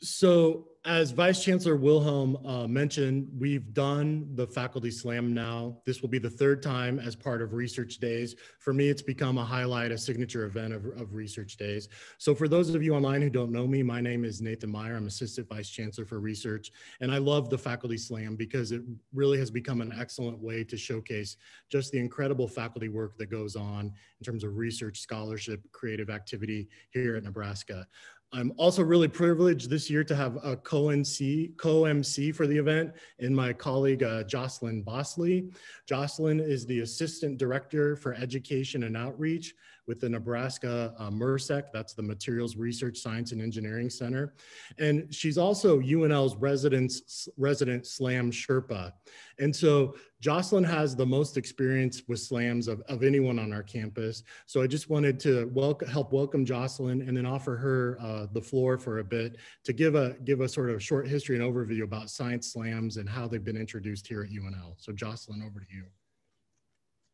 So as Vice Chancellor Wilhelm uh, mentioned, we've done the Faculty Slam now. This will be the third time as part of Research Days. For me, it's become a highlight, a signature event of, of Research Days. So for those of you online who don't know me, my name is Nathan Meyer. I'm Assistant Vice Chancellor for Research. And I love the Faculty Slam because it really has become an excellent way to showcase just the incredible faculty work that goes on in terms of research, scholarship, creative activity here at Nebraska. I'm also really privileged this year to have a co-MC, co-MC for the event and my colleague uh, Jocelyn Bosley. Jocelyn is the Assistant Director for Education and Outreach with the Nebraska uh, MRSEC, that's the Materials Research Science and Engineering Center. And she's also UNL's residence, resident SLAM Sherpa. And so Jocelyn has the most experience with slams of, of anyone on our campus. So I just wanted to welcome, help welcome Jocelyn and then offer her uh, the floor for a bit to give a, give a sort of short history and overview about science slams and how they've been introduced here at UNL. So Jocelyn, over to you.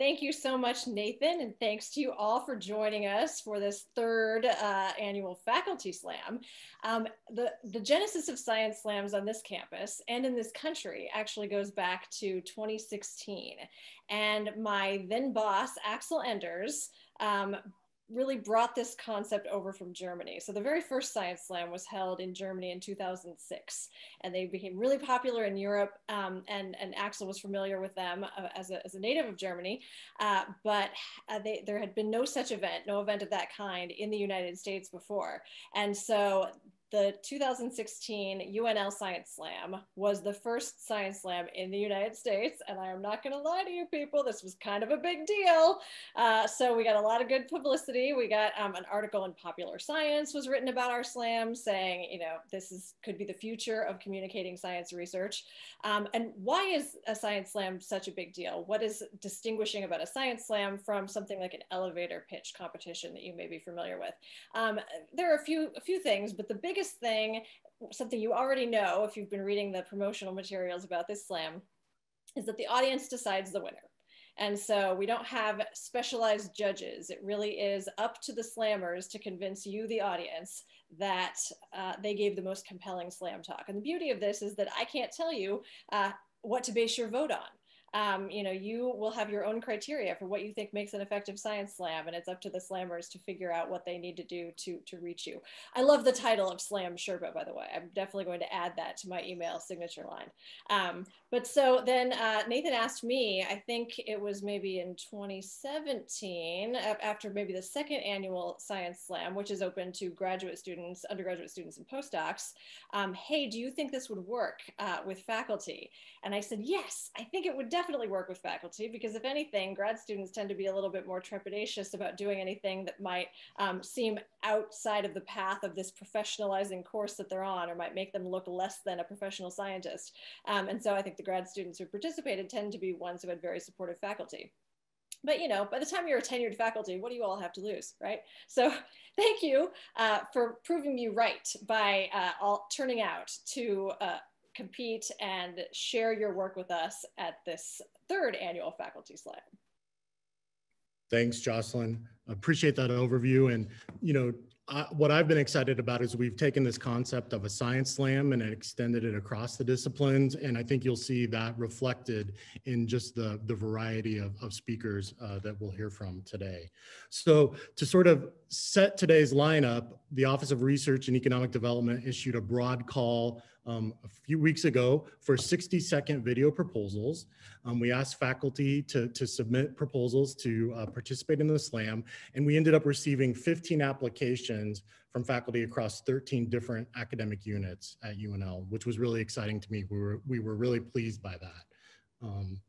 Thank you so much, Nathan, and thanks to you all for joining us for this third uh, annual Faculty Slam. Um, the, the genesis of Science Slams on this campus and in this country actually goes back to 2016. And my then boss, Axel Enders, um, really brought this concept over from Germany. So the very first Science Slam was held in Germany in 2006, and they became really popular in Europe. Um, and, and Axel was familiar with them uh, as, a, as a native of Germany, uh, but uh, they, there had been no such event, no event of that kind in the United States before. And so the 2016 UNL Science Slam was the first science slam in the United States. And I am not going to lie to you people, this was kind of a big deal. Uh, so we got a lot of good publicity. We got um, an article in Popular Science was written about our slam saying, you know, this is could be the future of communicating science research. Um, and why is a science slam such a big deal? What is distinguishing about a science slam from something like an elevator pitch competition that you may be familiar with? Um, there are a few, a few things, but the biggest biggest thing, something you already know if you've been reading the promotional materials about this slam, is that the audience decides the winner. And so we don't have specialized judges. It really is up to the slammers to convince you, the audience, that uh, they gave the most compelling slam talk. And the beauty of this is that I can't tell you uh, what to base your vote on um, you know, you will have your own criteria for what you think makes an effective science slam, and it's up to the slammers to figure out what they need to do to, to reach you. I love the title of Slam Sherpa, by the way. I'm definitely going to add that to my email signature line. Um, but so then uh, Nathan asked me, I think it was maybe in 2017, after maybe the second annual Science Slam, which is open to graduate students, undergraduate students, and postdocs, um, hey, do you think this would work uh, with faculty? And I said, yes, I think it would definitely work with faculty because if anything, grad students tend to be a little bit more trepidatious about doing anything that might um, seem outside of the path of this professionalizing course that they're on or might make them look less than a professional scientist. Um, and so I think the grad students who participated tend to be ones who had very supportive faculty. But you know, by the time you're a tenured faculty, what do you all have to lose, right? So thank you uh, for proving me right by uh, all turning out to uh, compete and share your work with us at this third annual Faculty Slam. Thanks, Jocelyn. Appreciate that overview. And, you know, I, what I've been excited about is we've taken this concept of a science slam and extended it across the disciplines. And I think you'll see that reflected in just the, the variety of, of speakers uh, that we'll hear from today. So to sort of set today's lineup, the Office of Research and Economic Development issued a broad call um, a few weeks ago for 60 second video proposals. Um, we asked faculty to, to submit proposals to uh, participate in the SLAM, and we ended up receiving 15 applications from faculty across 13 different academic units at UNL, which was really exciting to me. We were, we were really pleased by that. Um,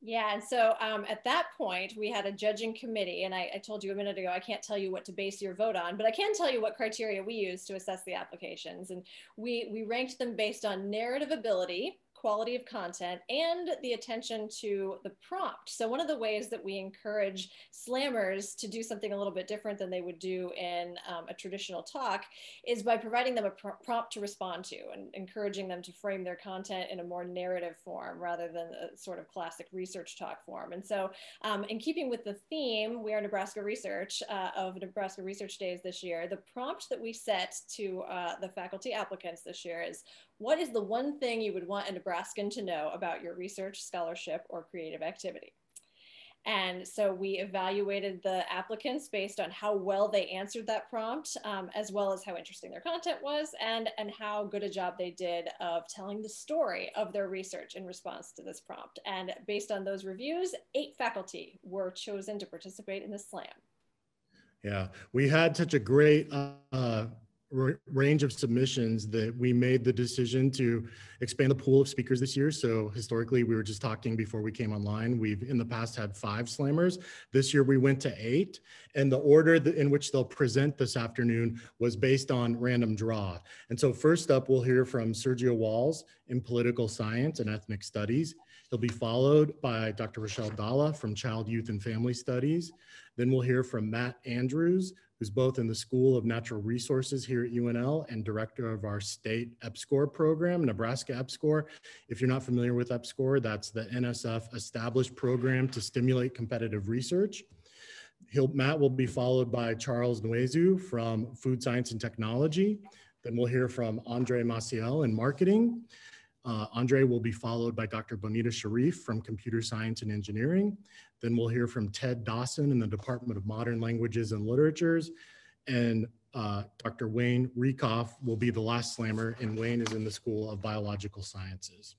yeah, and so um, at that point, we had a judging committee, and I, I, told you a minute ago, I can't tell you what to base your vote on, but I can tell you what criteria we use to assess the applications. And we, we ranked them based on narrative ability, quality of content, and the attention to the prompt. So one of the ways that we encourage slammers to do something a little bit different than they would do in um, a traditional talk is by providing them a pr prompt to respond to and encouraging them to frame their content in a more narrative form rather than a sort of classic research talk form. And so um, in keeping with the theme, We Are Nebraska Research uh, of Nebraska Research Days this year, the prompt that we set to uh, the faculty applicants this year is what is the one thing you would want a Nebraskan to know about your research, scholarship, or creative activity? And so we evaluated the applicants based on how well they answered that prompt, um, as well as how interesting their content was and, and how good a job they did of telling the story of their research in response to this prompt. And based on those reviews, eight faculty were chosen to participate in the slam. Yeah, we had such a great uh, range of submissions that we made the decision to expand the pool of speakers this year. So historically, we were just talking before we came online. We've in the past had five slammers. This year we went to eight. And the order in which they'll present this afternoon was based on random draw. And so first up, we'll hear from Sergio Wals in political science and ethnic studies. He'll be followed by Dr. Rochelle Dalla from Child, Youth, and Family Studies. Then we'll hear from Matt Andrews who's both in the School of Natural Resources here at UNL and director of our state EPSCoR program, Nebraska EPSCoR. If you're not familiar with EPSCoR, that's the NSF established program to stimulate competitive research. He'll, Matt will be followed by Charles Nwaizu from Food Science and Technology. Then we'll hear from Andre Maciel in marketing. Uh, Andre will be followed by Dr. Bonita Sharif from Computer Science and Engineering. Then we'll hear from Ted Dawson in the Department of Modern Languages and Literatures. And uh, Dr. Wayne Riekhof will be the last slammer, and Wayne is in the School of Biological Sciences.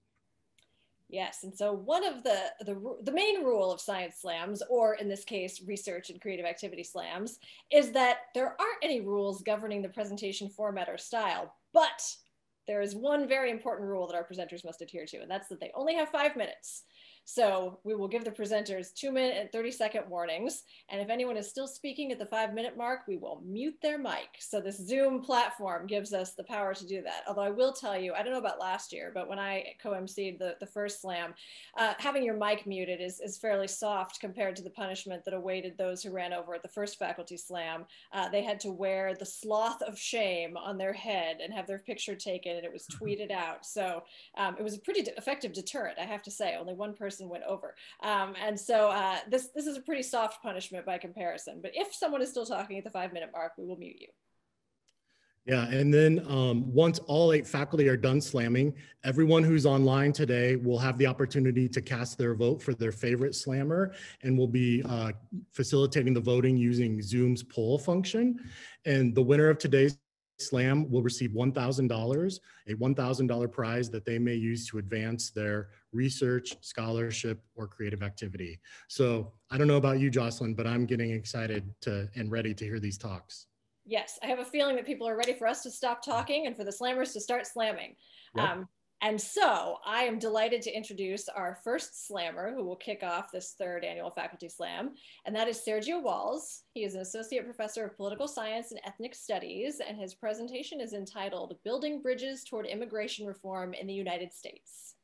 Yes, and so one of the, the, the main rule of science slams, or in this case, research and creative activity slams, is that there aren't any rules governing the presentation format or style, but there is one very important rule that our presenters must adhere to, and that's that they only have five minutes. So we will give the presenters two minute and 30 second warnings. And if anyone is still speaking at the five minute mark, we will mute their mic. So this Zoom platform gives us the power to do that. Although I will tell you, I don't know about last year, but when I co-emceed the, the first slam, uh, having your mic muted is, is fairly soft compared to the punishment that awaited those who ran over at the first faculty slam. Uh, they had to wear the sloth of shame on their head and have their picture taken and it was tweeted out. So um, it was a pretty effective deterrent, I have to say. Only one person person went over. Um, and so uh, this, this is a pretty soft punishment by comparison. But if someone is still talking at the five minute mark, we will mute you. Yeah, and then um, once all eight faculty are done slamming, everyone who's online today will have the opportunity to cast their vote for their favorite slammer and we'll be uh, facilitating the voting using Zoom's poll function. And the winner of today's Slam will receive $1,000, a $1,000 prize that they may use to advance their research, scholarship, or creative activity. So I don't know about you, Jocelyn, but I'm getting excited to and ready to hear these talks. Yes, I have a feeling that people are ready for us to stop talking and for the slammers to start slamming. Yep. Um, and so I am delighted to introduce our first slammer who will kick off this third annual faculty slam, and that is Sergio Wals. He is an associate professor of political science and ethnic studies, and his presentation is entitled Building Bridges Toward Immigration Reform in the United States.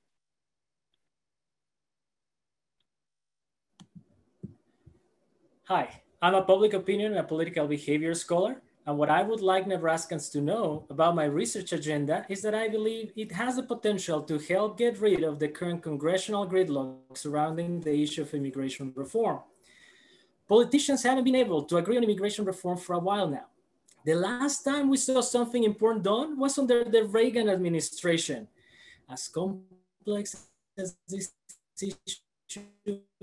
Hi, I'm a public opinion and a political behavior scholar. And what I would like Nebraskans to know about my research agenda is that I believe it has the potential to help get rid of the current congressional gridlock surrounding the issue of immigration reform. Politicians haven't been able to agree on immigration reform for a while now. The last time we saw something important done was under the Reagan administration. As complex as this issue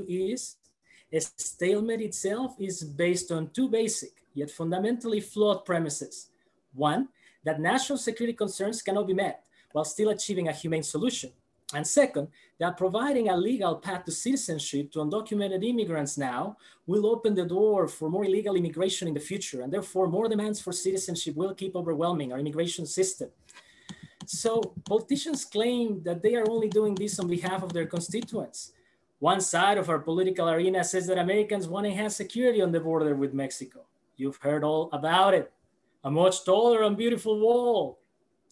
is, a stalemate itself is based on two basic yet fundamentally flawed premises. One, that national security concerns cannot be met while still achieving a humane solution. And second, that providing a legal path to citizenship to undocumented immigrants now will open the door for more illegal immigration in the future, and therefore more demands for citizenship will keep overwhelming our immigration system. So politicians claim that they are only doing this on behalf of their constituents. One side of our political arena says that Americans want to enhance security on the border with Mexico. You've heard all about it. A much taller and beautiful wall.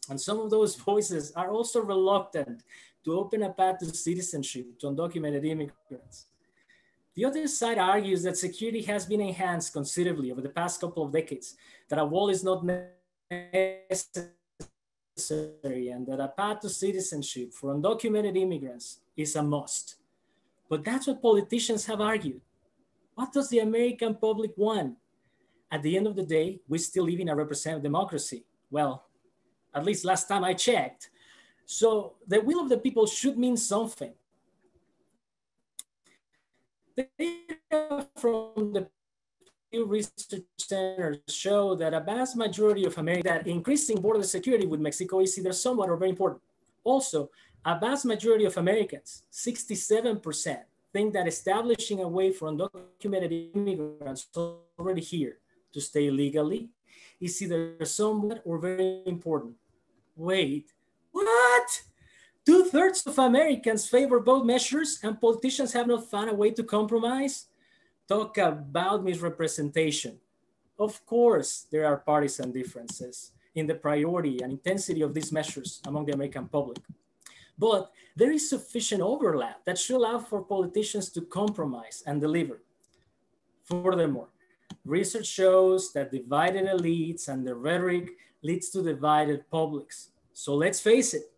And some of those voices are also reluctant to open a path to citizenship to undocumented immigrants. The other side argues that security has been enhanced considerably over the past couple of decades, that a wall is not necessary, and that a path to citizenship for undocumented immigrants is a must. But that's what politicians have argued. What does the American public want? At the end of the day, we still live in a representative democracy. Well, at least last time I checked. So the will of the people should mean something. The data from the Pew Research Center show that a vast majority of Americans that increasing border security with Mexico is either somewhat or very important. Also, a vast majority of Americans, 67%, think that establishing a way for undocumented immigrants already here to stay legally is either somewhat or very important. Wait, what? Two thirds of Americans favor both measures and politicians have not found a way to compromise? Talk about misrepresentation. Of course, there are partisan differences in the priority and intensity of these measures among the American public. But there is sufficient overlap that should allow for politicians to compromise and deliver. Furthermore, research shows that divided elites and the rhetoric leads to divided publics. So let's face it,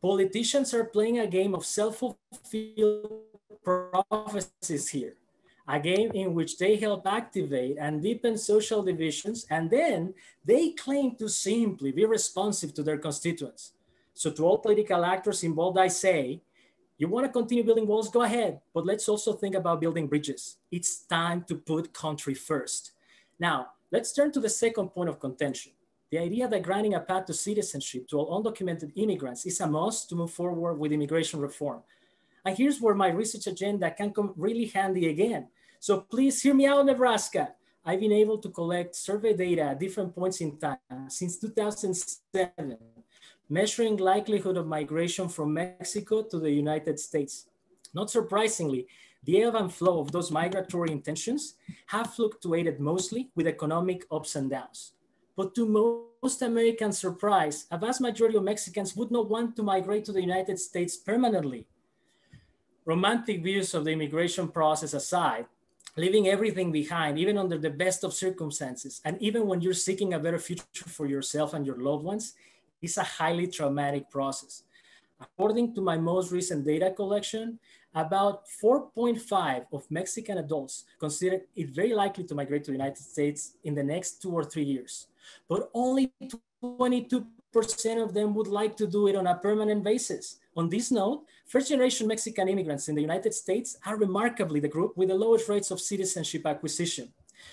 politicians are playing a game of self-fulfilled prophecies here, a game in which they help activate and deepen social divisions, and then they claim to simply be responsive to their constituents. So to all political actors involved, I say, you want to continue building walls, go ahead, but let's also think about building bridges. It's time to put country first. Now, let's turn to the second point of contention. The idea that granting a path to citizenship to all undocumented immigrants is a must to move forward with immigration reform. And here's where my research agenda can come really handy again. So please hear me out, Nebraska. I've been able to collect survey data at different points in time since 2007 measuring likelihood of migration from Mexico to the United States. Not surprisingly, the ebb and flow of those migratory intentions have fluctuated mostly with economic ups and downs. But to most Americans' surprise, a vast majority of Mexicans would not want to migrate to the United States permanently. Romantic views of the immigration process aside, leaving everything behind, even under the best of circumstances, and even when you're seeking a better future for yourself and your loved ones, is a highly traumatic process. According to my most recent data collection, about 4.5 of Mexican adults consider it very likely to migrate to the United States in the next two or three years, but only 22% of them would like to do it on a permanent basis. On this note, first generation Mexican immigrants in the United States are remarkably the group with the lowest rates of citizenship acquisition.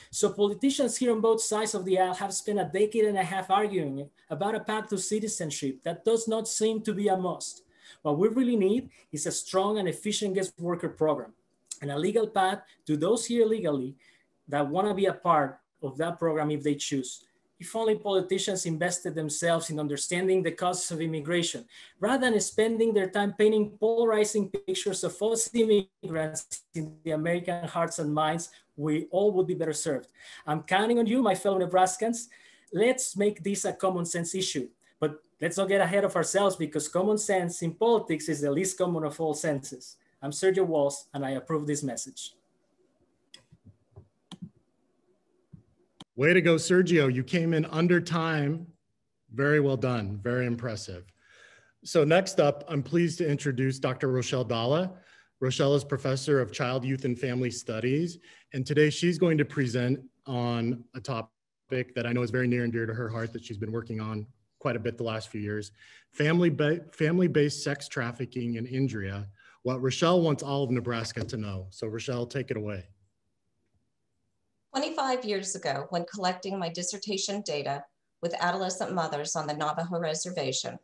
So politicians here on both sides of the aisle have spent a decade and a half arguing about a path to citizenship that does not seem to be a must. What we really need is a strong and efficient guest worker program and a legal path to those here legally that want to be a part of that program if they choose. If only politicians invested themselves in understanding the causes of immigration, rather than spending their time painting polarizing pictures of false immigrants in the American hearts and minds we all would be better served. I'm counting on you, my fellow Nebraskans. Let's make this a common sense issue. But let's not get ahead of ourselves because common sense in politics is the least common of all senses. I'm Sergio Wals, and I approve this message. Way to go, Sergio. You came in under time. Very well done. Very impressive. So next up, I'm pleased to introduce Dr. Rochelle Dalla. Rochelle is professor of child, youth, and family studies. And today she's going to present on a topic that I know is very near and dear to her heart that she's been working on quite a bit the last few years, family-based family sex trafficking in India, what Rochelle wants all of Nebraska to know. So Rochelle, take it away. 25 years ago, when collecting my dissertation data with adolescent mothers on the Navajo Reservation,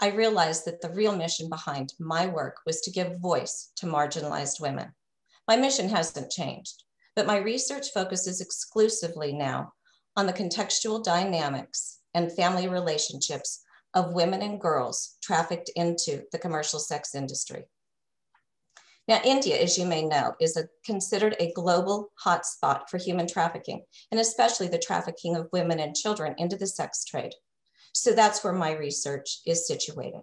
I realized that the real mission behind my work was to give voice to marginalized women. My mission hasn't changed, but my research focuses exclusively now on the contextual dynamics and family relationships of women and girls trafficked into the commercial sex industry. Now, India, as you may know, is a, considered a global hotspot for human trafficking, and especially the trafficking of women and children into the sex trade. So that's where my research is situated.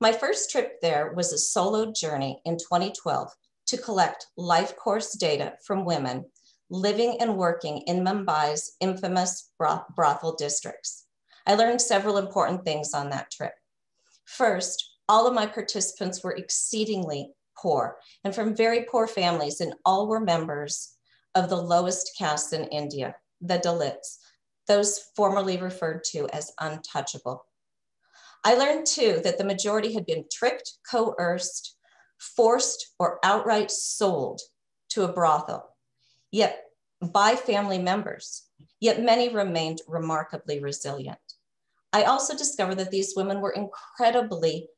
My first trip there was a solo journey in 2012 to collect life course data from women living and working in Mumbai's infamous brothel districts. I learned several important things on that trip. First, all of my participants were exceedingly poor and from very poor families, and all were members of the lowest caste in India, the Dalits, those formerly referred to as untouchable. I learned too that the majority had been tricked, coerced, forced, or outright sold to a brothel, yet by family members, yet many remained remarkably resilient. I also discovered that these women were incredibly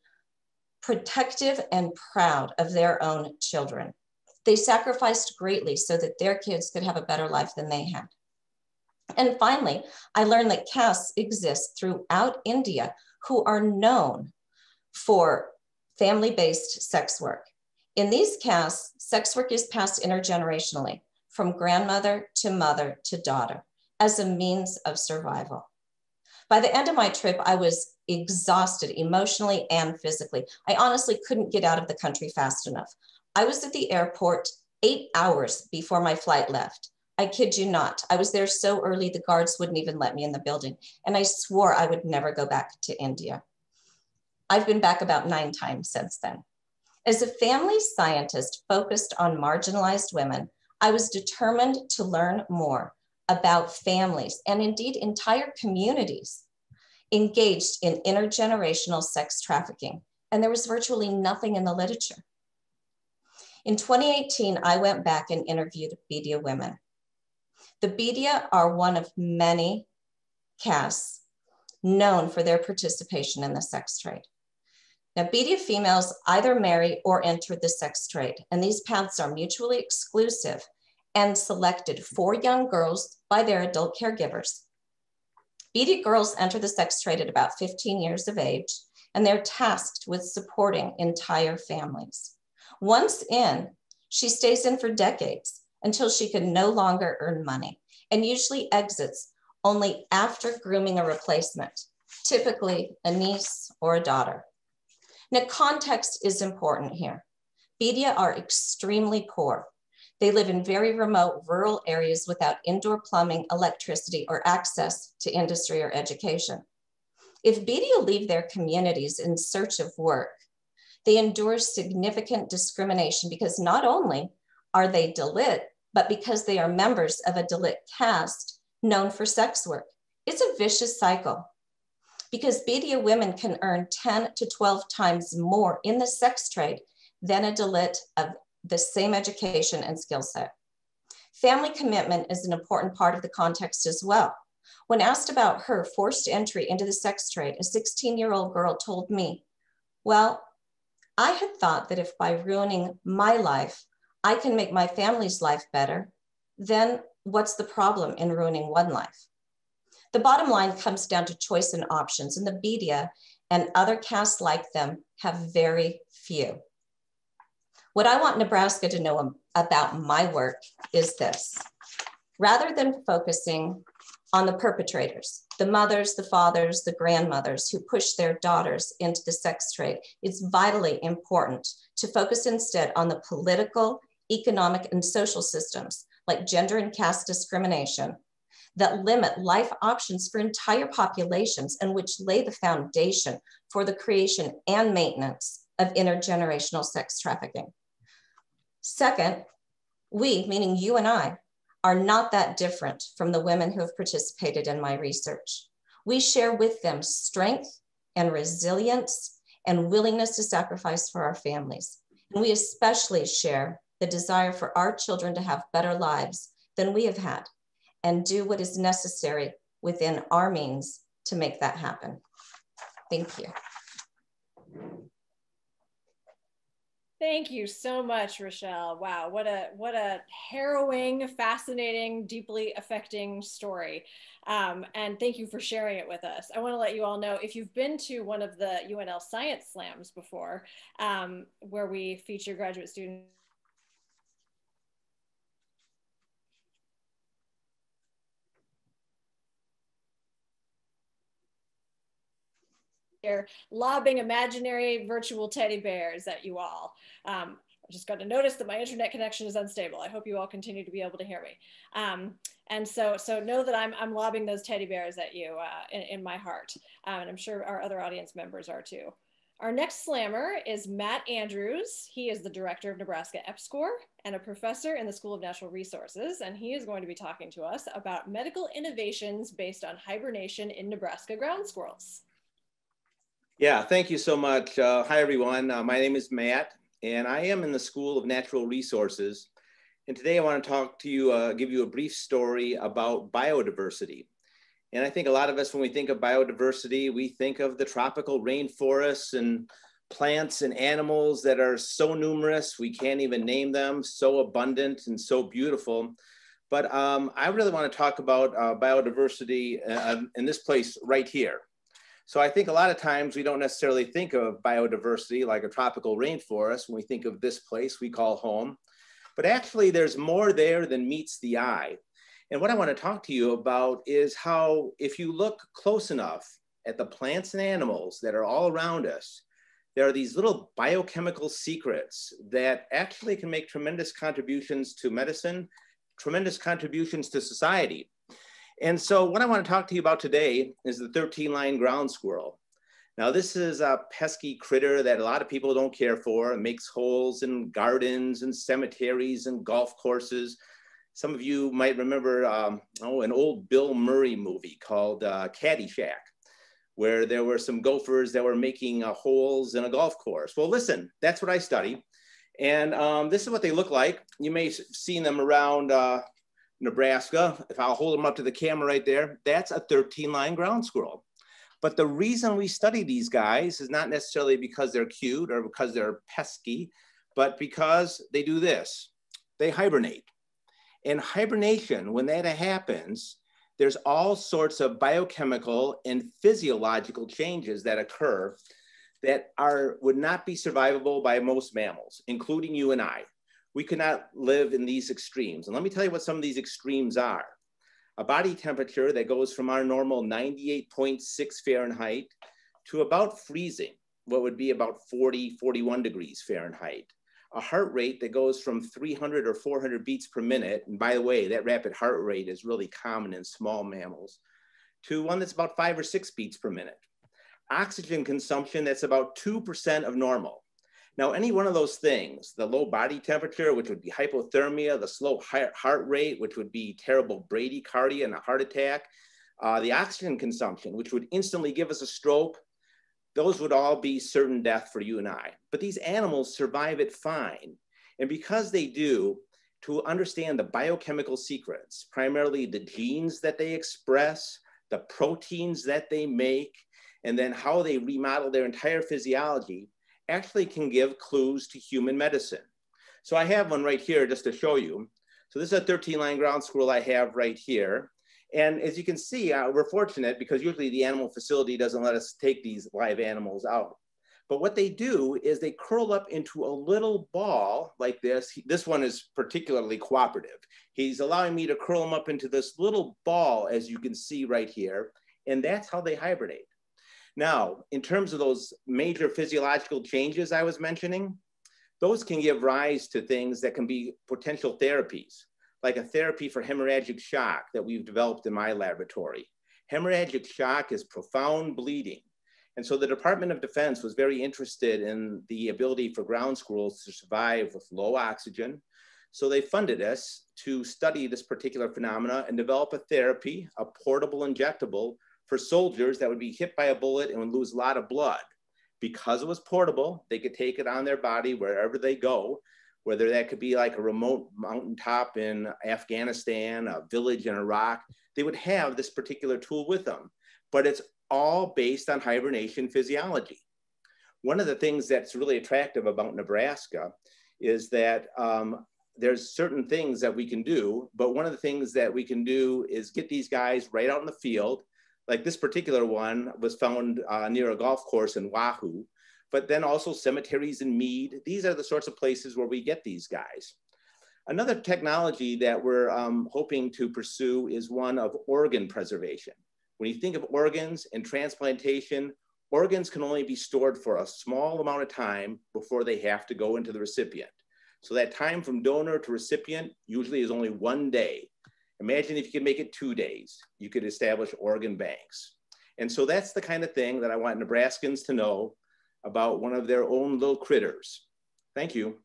protective and proud of their own children. They sacrificed greatly so that their kids could have a better life than they had. And finally, I learned that castes exist throughout India who are known for family based sex work. In these castes, sex work is passed intergenerationally from grandmother to mother to daughter as a means of survival. By the end of my trip, I was exhausted emotionally and physically. I honestly couldn't get out of the country fast enough. I was at the airport eight hours before my flight left. I kid you not. I was there so early, the guards wouldn't even let me in the building. And I swore I would never go back to India. I've been back about nine times since then. As a family scientist focused on marginalized women, I was determined to learn more about families and indeed entire communities engaged in intergenerational sex trafficking. And there was virtually nothing in the literature. In 2018, I went back and interviewed Bedia women. The Bedia are one of many castes known for their participation in the sex trade. Now, females either marry or enter the sex trade, and these paths are mutually exclusive and selected for young girls by their adult caregivers. Bedia girls enter the sex trade at about 15 years of age, and they're tasked with supporting entire families. Once in, she stays in for decades until she can no longer earn money and usually exits only after grooming a replacement, typically a niece or a daughter. Now, context is important here. Bedia are extremely poor. They live in very remote rural areas without indoor plumbing, electricity, or access to industry or education. If Bedia leave their communities in search of work, they endure significant discrimination because not only are they Dalit, but because they are members of a Dalit caste known for sex work. It's a vicious cycle because Bedia women can earn 10 to 12 times more in the sex trade than a Dalit of the same education and skill set. Family commitment is an important part of the context as well. When asked about her forced entry into the sex trade, a 16 year old girl told me, Well, I had thought that if by ruining my life, I can make my family's life better, then what's the problem in ruining one life? The bottom line comes down to choice and options, and the Bedia and other castes like them have very few. What I want Nebraska to know about my work is this. Rather than focusing on the perpetrators, the mothers, the fathers, the grandmothers who push their daughters into the sex trade, it's vitally important to focus instead on the political economic, and social systems like gender and caste discrimination that limit life options for entire populations and which lay the foundation for the creation and maintenance of intergenerational sex trafficking. Second, we, meaning you and I, are not that different from the women who have participated in my research. We share with them strength and resilience and willingness to sacrifice for our families. And we especially share the desire for our children to have better lives than we have had and do what is necessary within our means to make that happen. Thank you. Thank you so much, Rochelle. Wow, what a what a harrowing, fascinating, deeply affecting story. Um, and thank you for sharing it with us. I want to let you all know if you've been to one of the UNL Science Slams before, um, where we feature graduate students They're lobbing imaginary virtual teddy bears at you all. Um, I just got to notice that my internet connection is unstable. I hope you all continue to be able to hear me. Um, and so, so know that I'm, I'm lobbing those teddy bears at you uh, in, in, my heart. Um, and I'm sure our other audience members are too. Our next slammer is Matt Andrews. He is the director of Nebraska EPSCoR and a professor in the School of Natural Resources. And he is going to be talking to us about medical innovations based on hibernation in Nebraska ground squirrels. Yeah, thank you so much. Uh, hi, everyone. Uh, my name is Matt, and I am in the School of Natural Resources. And today I want to talk to you, uh, give you a brief story about biodiversity. And I think a lot of us, when we think of biodiversity, we think of the tropical rainforests and plants and animals that are so numerous, we can't even name them, so abundant and so beautiful. But um, I really want to talk about uh, biodiversity uh, in this place right here. So I think a lot of times we don't necessarily think of biodiversity like a tropical rainforest when we think of this place we call home. But actually, there's more there than meets the eye. And what I want to talk to you about is how, if you look close enough at the plants and animals that are all around us, there are these little biochemical secrets that actually can make tremendous contributions to medicine, tremendous contributions to society. And so, what I want to talk to you about today is the 13 line ground squirrel. Now, this is a pesky critter that a lot of people don't care for. It makes holes in gardens and cemeteries and golf courses. Some of you might remember, um, oh, an old Bill Murray movie called uh, Caddyshack, where there were some gophers that were making uh, holes in a golf course. Well, listen, that's what I study. And um, this is what they look like. You may have seen them around uh, Nebraska. If I'll hold them up to the camera right there, that's a 13 line ground squirrel. But the reason we study these guys is not necessarily because they're cute or because they're pesky, but because they do this they hibernate. And hibernation, when that happens, there's all sorts of biochemical and physiological changes that occur that are would not be survivable by most mammals, including you and I. We cannot live in these extremes. And let me tell you what some of these extremes are. A body temperature that goes from our normal 98.6 Fahrenheit to about freezing, what would be about 40, 41 degrees Fahrenheit a heart rate that goes from 300 or 400 beats per minute, and by the way, that rapid heart rate is really common in small mammals, to one that's about five or six beats per minute. Oxygen consumption that's about 2% of normal. Now, any one of those things, the low body temperature, which would be hypothermia, the slow heart rate, which would be terrible bradycardia and a heart attack, uh, the oxygen consumption, which would instantly give us a stroke, those would all be certain death for you and I. But these animals survive it fine. And because they do, to understand the biochemical secrets, primarily the genes that they express, the proteins that they make, and then how they remodel their entire physiology, actually can give clues to human medicine. So I have one right here just to show you. So this is a 13 line ground squirrel I have right here. And as you can see, uh, we're fortunate because usually the animal facility doesn't let us take these live animals out. But what they do is they curl up into a little ball like this. This one is particularly cooperative. He's allowing me to curl them up into this little ball, as you can see right here. And that's how they hibernate. Now, in terms of those major physiological changes I was mentioning, those can give rise to things that can be potential therapies like a therapy for hemorrhagic shock that we've developed in my laboratory. Hemorrhagic shock is profound bleeding. And so the Department of Defense was very interested in the ability for ground squirrels to survive with low oxygen. So they funded us to study this particular phenomena and develop a therapy, a portable injectable for soldiers that would be hit by a bullet and would lose a lot of blood. Because it was portable, they could take it on their body wherever they go whether that could be like a remote mountaintop in Afghanistan, a village in Iraq, they would have this particular tool with them. But it's all based on hibernation physiology. One of the things that's really attractive about Nebraska is that um, there's certain things that we can do, but one of the things that we can do is get these guys right out in the field. Like this particular one was found uh, near a golf course in Wahoo but then also cemeteries in Mead. These are the sorts of places where we get these guys. Another technology that we're um, hoping to pursue is one of organ preservation. When you think of organs and transplantation, organs can only be stored for a small amount of time before they have to go into the recipient. So that time from donor to recipient usually is only one day. Imagine if you could make it two days, you could establish organ banks. And so that's the kind of thing that I want Nebraskans to know about one of their own little critters. Thank you.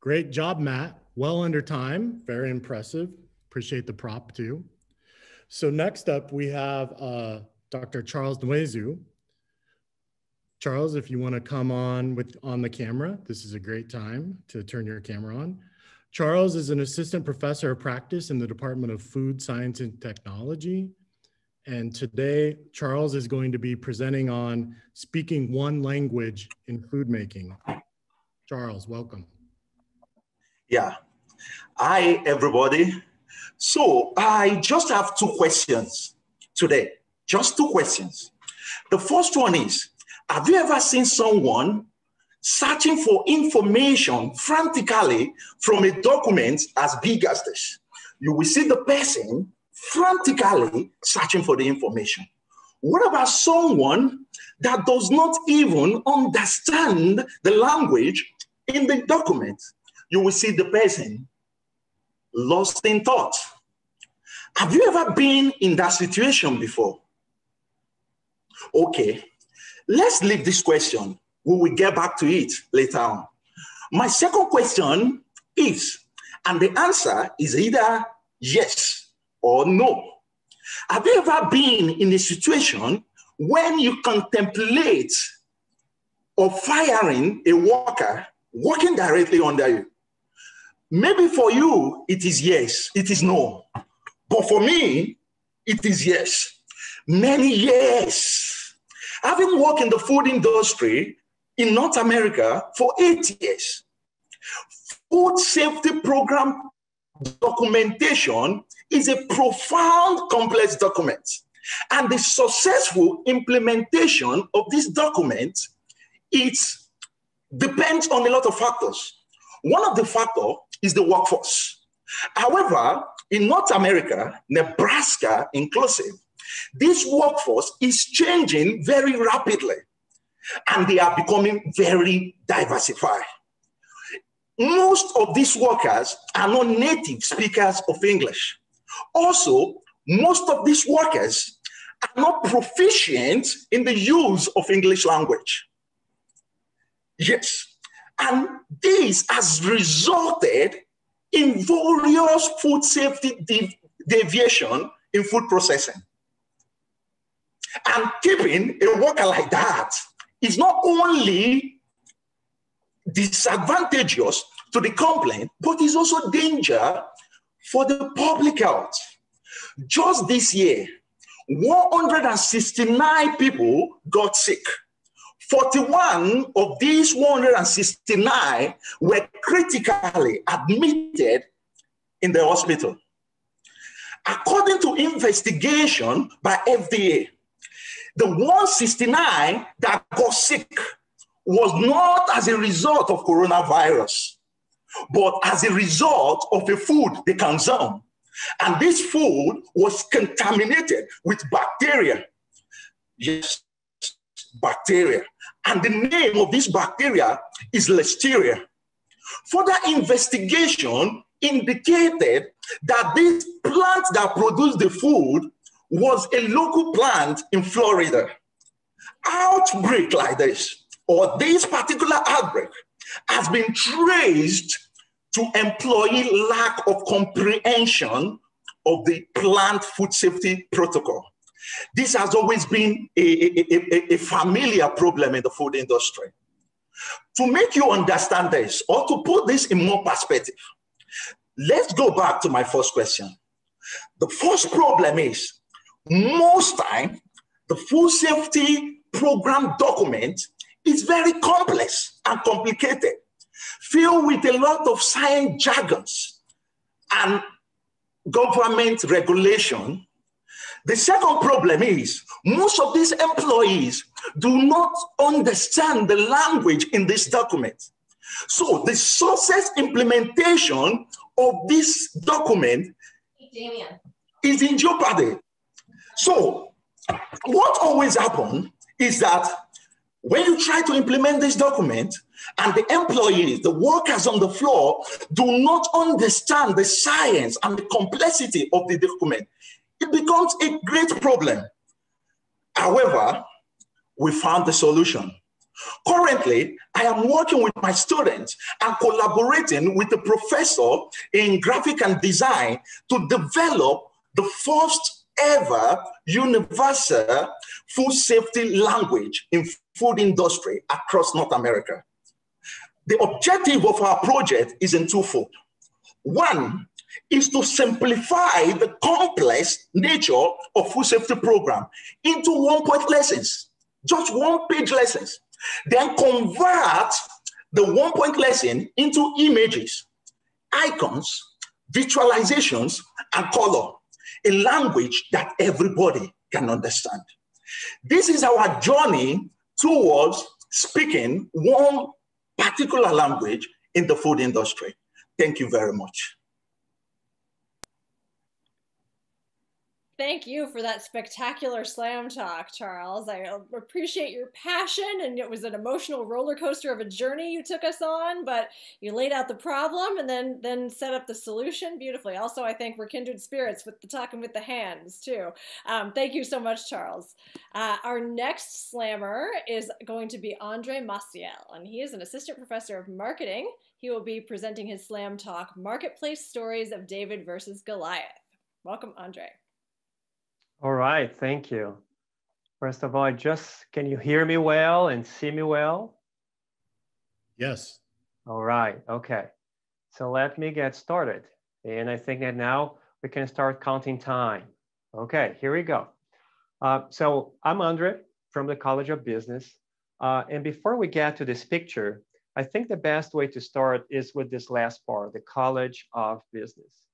Great job, Matt. Well under time, very impressive. Appreciate the prop too. So next up, we have uh, Dr. Charles Nwaizu. Charles, if you want to come on with on the camera, this is a great time to turn your camera on. Charles is an assistant professor of practice in the Department of Food Science and Technology. And today, Charles is going to be presenting on speaking one language in food making. Charles, welcome. Yeah. Hi, everybody. So I just have two questions today. Just two questions. The first one is, have you ever seen someone searching for information frantically from a document as big as this. You will see the person frantically searching for the information. What about someone that does not even understand the language in the document? You will see the person lost in thought. Have you ever been in that situation before? Okay, let's leave this question we will get back to it later on. My second question is, and the answer is either yes or no. Have you ever been in a situation when you contemplate of firing a worker working directly under you? Maybe for you, it is yes, it is no. But for me, it is yes. Many years. Having worked in the food industry, in North America for eight years. Food safety program documentation is a profound, complex document. And the successful implementation of this document it depends on a lot of factors. One of the factors is the workforce. However, in North America, Nebraska inclusive, this workforce is changing very rapidly and they are becoming very diversified. Most of these workers are not native speakers of English. Also, most of these workers are not proficient in the use of English language. Yes, and this has resulted in various food safety dev deviation in food processing. And keeping a worker like that is not only disadvantageous to the complaint, but is also danger for the public health. Just this year, 169 people got sick. 41 of these 169 were critically admitted in the hospital. According to investigation by FDA, the 169 that got sick was not as a result of coronavirus, but as a result of the food they consumed. And this food was contaminated with bacteria. Yes, bacteria. And the name of this bacteria is Listeria. Further investigation indicated that these plants that produce the food was a local plant in Florida. Outbreak like this, or this particular outbreak, has been traced to employee lack of comprehension of the plant food safety protocol. This has always been a, a, a, a, familiar problem in the food industry. To make you understand this, or to put this in more perspective, let's go back to my first question. The first problem is most time, the food safety program document is very complex and complicated, filled with a lot of science jargons and government regulation. The second problem is most of these employees do not understand the language in this document. So the success implementation of this document Damien. is in jeopardy. So what always happens is that when you try to implement this document and the employees, the workers on the floor do not understand the science and the complexity of the document, it becomes a great problem. However, we found the solution. Currently, I am working with my students and collaborating with a professor in graphic and design to develop the first ever universal food safety language in food industry across North America. The objective of our project is in twofold. One is to simplify the complex nature of food safety program into one point lessons, just one page lessons. Then convert the one point lesson into images, icons, visualizations, and color, a language that everybody can understand. This is our journey towards speaking one particular language in the food industry. Thank you very much. Thank you for that spectacular slam talk, Charles. I appreciate your passion, and it was an emotional roller coaster of a journey you took us on. But you laid out the problem and then then set up the solution beautifully. Also, I think we're kindred spirits with the talking with the hands too. Um, thank you so much, Charles. Uh, our next slammer is going to be Andre Maciel, and he is an assistant professor of marketing. He will be presenting his slam talk, "Marketplace Stories of David versus Goliath." Welcome, Andre. All right, thank you. First of all, I just, can you hear me well and see me well? Yes. All right, okay. So let me get started. And I think that now we can start counting time. Okay, here we go. Uh, so I'm Andre from the College of Business. Uh, and before we get to this picture, I think the best way to start is with this last part, the College of Business.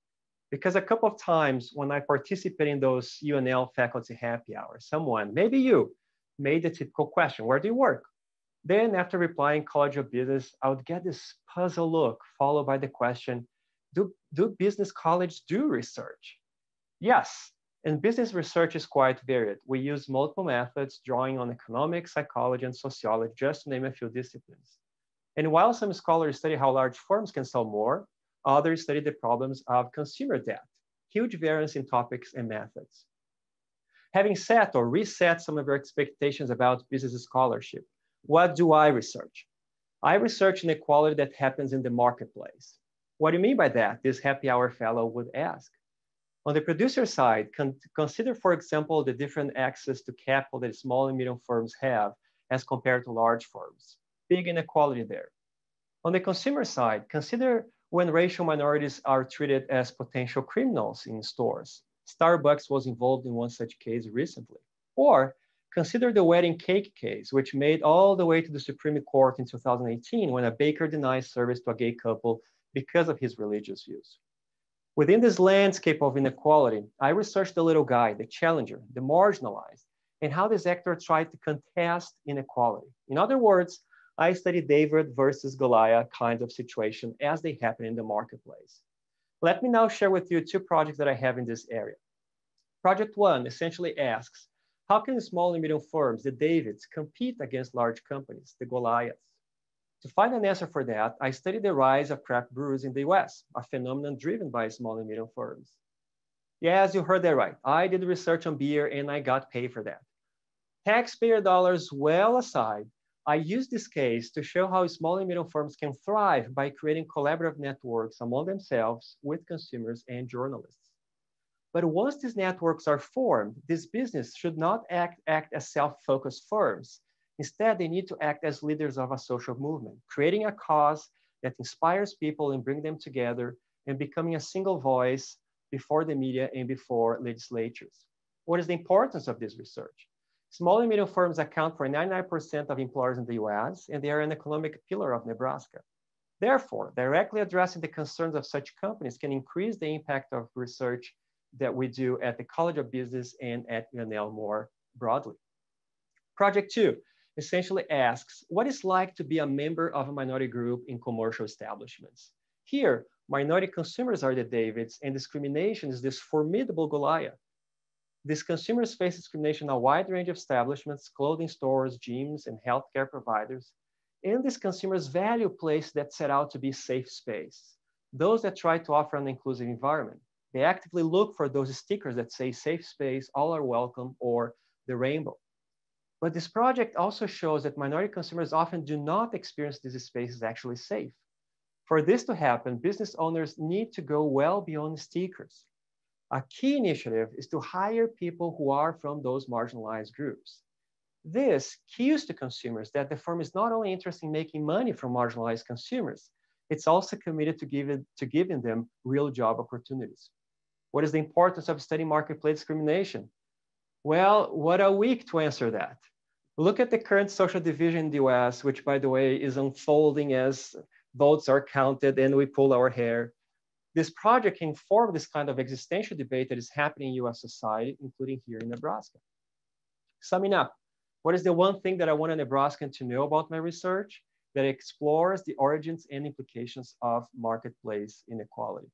Because a couple of times when I participate in those UNL faculty happy hours, someone, maybe you, made the typical question, where do you work? Then after replying College of Business, I would get this puzzle look followed by the question, do, do business college do research? Yes, and business research is quite varied. We use multiple methods drawing on economics, psychology, and sociology, just to name a few disciplines. And while some scholars study how large firms can sell more, Others study the problems of consumer debt, huge variance in topics and methods. Having set or reset some of your expectations about business scholarship, what do I research? I research inequality that happens in the marketplace. What do you mean by that? This happy hour fellow would ask. On the producer side, con consider, for example, the different access to capital that small and medium firms have as compared to large firms. Big inequality there. On the consumer side, consider when racial minorities are treated as potential criminals in stores. Starbucks was involved in one such case recently. Or consider the wedding cake case, which made all the way to the Supreme Court in 2018 when a baker denied service to a gay couple because of his religious views. Within this landscape of inequality, I researched the little guy, the challenger, the marginalized, and how this actor tried to contest inequality. In other words, I study David versus Goliath kinds of situation as they happen in the marketplace. Let me now share with you two projects that I have in this area. Project one essentially asks, how can small and medium firms, the Davids, compete against large companies, the Goliaths? To find an answer for that, I studied the rise of craft brewers in the US, a phenomenon driven by small and medium firms. Yes, you heard that right. I did research on beer and I got paid for that. Taxpayer dollars well aside, I use this case to show how small and medium firms can thrive by creating collaborative networks among themselves with consumers and journalists. But once these networks are formed, this business should not act, act as self-focused firms. Instead, they need to act as leaders of a social movement, creating a cause that inspires people and bring them together and becoming a single voice before the media and before legislatures. What is the importance of this research? Small and medium firms account for 99% of employers in the US, and they are an economic pillar of Nebraska. Therefore, directly addressing the concerns of such companies can increase the impact of research that we do at the College of Business and at UNL more broadly. Project two essentially asks, what it's like to be a member of a minority group in commercial establishments? Here, minority consumers are the Davids and discrimination is this formidable Goliath. These consumers face discrimination in a wide range of establishments, clothing stores, gyms, and healthcare providers. And these consumers value places that set out to be safe space, those that try to offer an inclusive environment. They actively look for those stickers that say safe space, all are welcome, or the rainbow. But this project also shows that minority consumers often do not experience these spaces actually safe. For this to happen, business owners need to go well beyond stickers. A key initiative is to hire people who are from those marginalized groups. This cues to consumers that the firm is not only interested in making money from marginalized consumers, it's also committed to giving, to giving them real job opportunities. What is the importance of studying marketplace discrimination? Well, what a week to answer that. Look at the current social division in the US, which by the way is unfolding as votes are counted and we pull our hair. This project can inform this kind of existential debate that is happening in US society, including here in Nebraska. Summing up, what is the one thing that I want a Nebraskan to know about my research? That explores the origins and implications of marketplace inequality.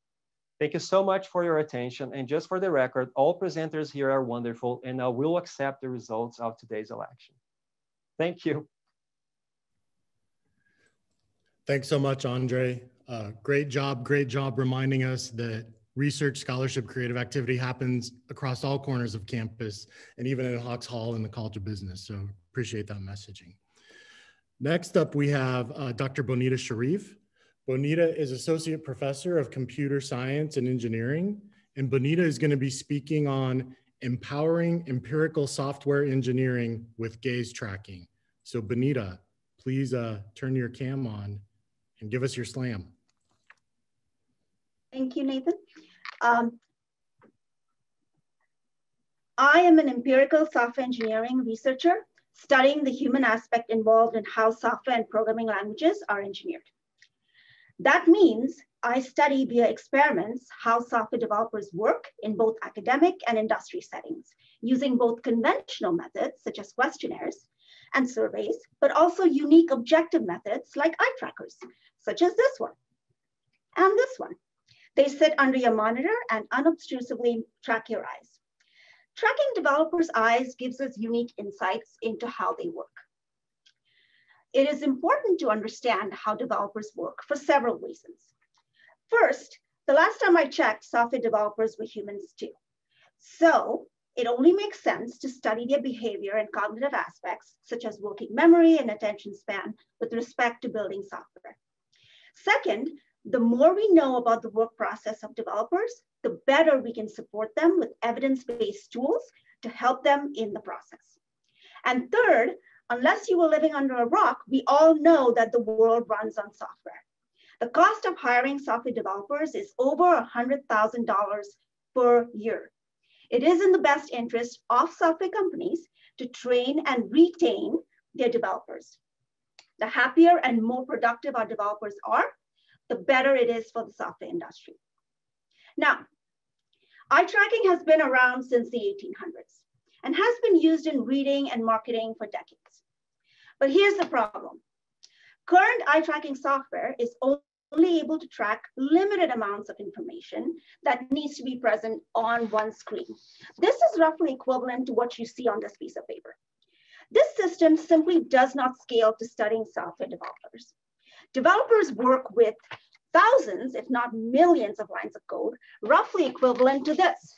Thank you so much for your attention. And just for the record, all presenters here are wonderful and I will accept the results of today's election. Thank you. Thanks so much, Andre. Uh, great job, great job reminding us that research, scholarship, creative activity happens across all corners of campus and even at Hawks Hall in the College of Business. So appreciate that messaging. Next up, we have uh, Dr. Bonita Sharif. Bonita is Associate Professor of Computer Science and Engineering, and Bonita is going to be speaking on empowering empirical software engineering with gaze tracking. So Bonita, please uh, turn your cam on and give us your slam. Thank you, Nathan. Um, I am an empirical software engineering researcher studying the human aspect involved in how software and programming languages are engineered. That means I study via experiments how software developers work in both academic and industry settings, using both conventional methods such as questionnaires and surveys, but also unique objective methods like eye trackers, such as this one and this one. They sit under your monitor and unobtrusively track your eyes. Tracking developers' eyes gives us unique insights into how they work it is important to understand how developers work for several reasons. First, the last time I checked, software developers were humans too. So it only makes sense to study their behavior and cognitive aspects, such as working memory and attention span with respect to building software. Second, the more we know about the work process of developers, the better we can support them with evidence-based tools to help them in the process. And third, unless you were living under a rock, we all know that the world runs on software. The cost of hiring software developers is over $100,000 per year. It is in the best interest of software companies to train and retain their developers. The happier and more productive our developers are, the better it is for the software industry. Now, eye tracking has been around since the 1800s and has been used in reading and marketing for decades. But here's the problem. Current eye tracking software is only able to track limited amounts of information that needs to be present on one screen. This is roughly equivalent to what you see on this piece of paper. This system simply does not scale to studying software developers. Developers work with thousands, if not millions of lines of code, roughly equivalent to this.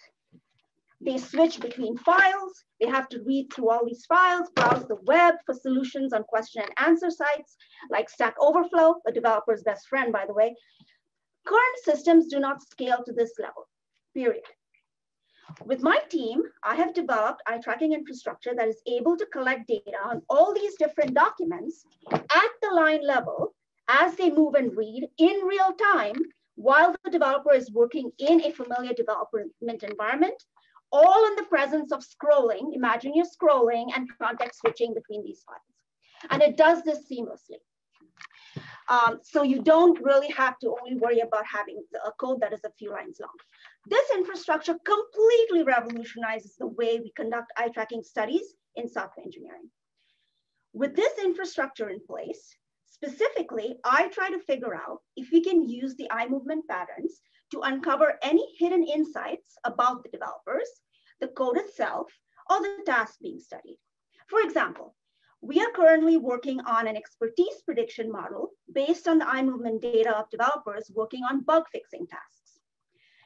They switch between files. They have to read through all these files, browse the web for solutions on question and answer sites like Stack Overflow, a developer's best friend, by the way. Current systems do not scale to this level, period. With my team, I have developed eye tracking infrastructure that is able to collect data on all these different documents at the line level as they move and read in real time while the developer is working in a familiar development environment all in the presence of scrolling. Imagine you're scrolling and context switching between these files. And it does this seamlessly. Um, so you don't really have to only worry about having a code that is a few lines long. This infrastructure completely revolutionizes the way we conduct eye tracking studies in software engineering. With this infrastructure in place, specifically, I try to figure out if we can use the eye movement patterns to uncover any hidden insights about the developers the code itself, or the task being studied. For example, we are currently working on an expertise prediction model based on the eye movement data of developers working on bug fixing tasks.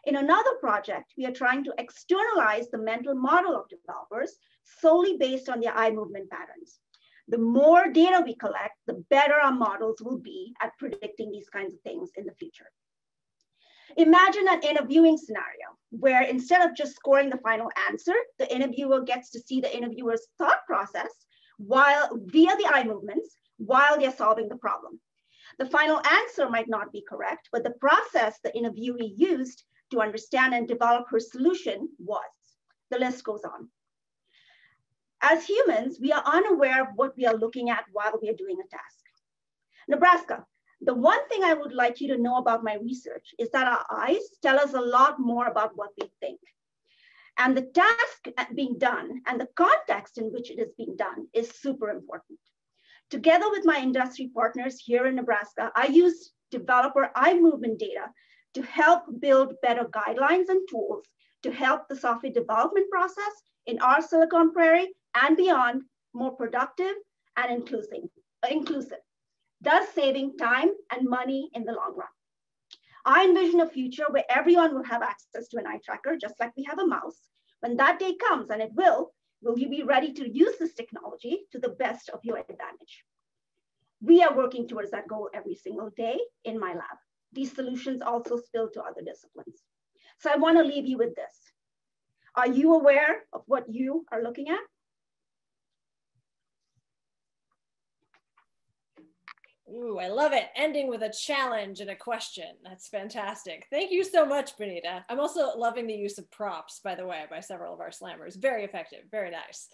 In another project, we are trying to externalize the mental model of developers solely based on their eye movement patterns. The more data we collect, the better our models will be at predicting these kinds of things in the future. Imagine an interviewing scenario where instead of just scoring the final answer, the interviewer gets to see the interviewer's thought process while via the eye movements while they're solving the problem. The final answer might not be correct, but the process the interviewee used to understand and develop her solution was. The list goes on. As humans, we are unaware of what we are looking at while we are doing a task. Nebraska, the one thing I would like you to know about my research is that our eyes tell us a lot more about what we think. And the task being done and the context in which it is being done is super important. Together with my industry partners here in Nebraska, I use developer eye movement data to help build better guidelines and tools to help the software development process in our Silicon Prairie and beyond more productive and inclusive. inclusive thus saving time and money in the long run. I envision a future where everyone will have access to an eye tracker, just like we have a mouse. When that day comes, and it will, will you be ready to use this technology to the best of your advantage? We are working towards that goal every single day in my lab. These solutions also spill to other disciplines. So I wanna leave you with this. Are you aware of what you are looking at? Ooh, I love it. Ending with a challenge and a question. That's fantastic. Thank you so much, Bonita. I'm also loving the use of props, by the way, by several of our slammers. Very effective, very nice.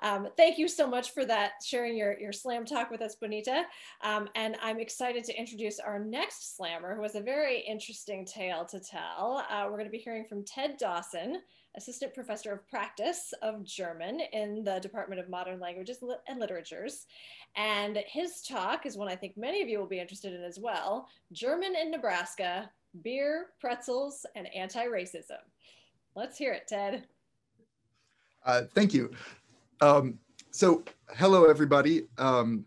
Um, thank you so much for that, sharing your, your slam talk with us, Bonita. Um, and I'm excited to introduce our next slammer, who has a very interesting tale to tell. Uh, we're gonna be hearing from Ted Dawson, Assistant Professor of Practice of German in the Department of Modern Languages and Literatures. And his talk is one I think many of you will be interested in as well, German in Nebraska, Beer, Pretzels, and Anti-Racism. Let's hear it, Ted. Uh, thank you. Um, so, hello, everybody. Um,